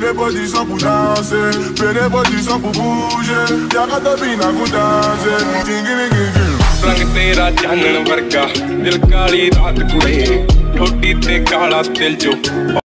Belle position pour danser, belle position pour bouger. Y'a qu'à te na pour danser, tingini gingi. ਰੰਗ ਤੇਰਾ ਚਾਨਣ ਵਰਗਾ ਦਿਲ ਕਾਲੀ ਰਾਤ ਕੁੜੇ ਠੋਡੀ ਤੇ ਕਾਲਾ ਦਿਲ ਜੋ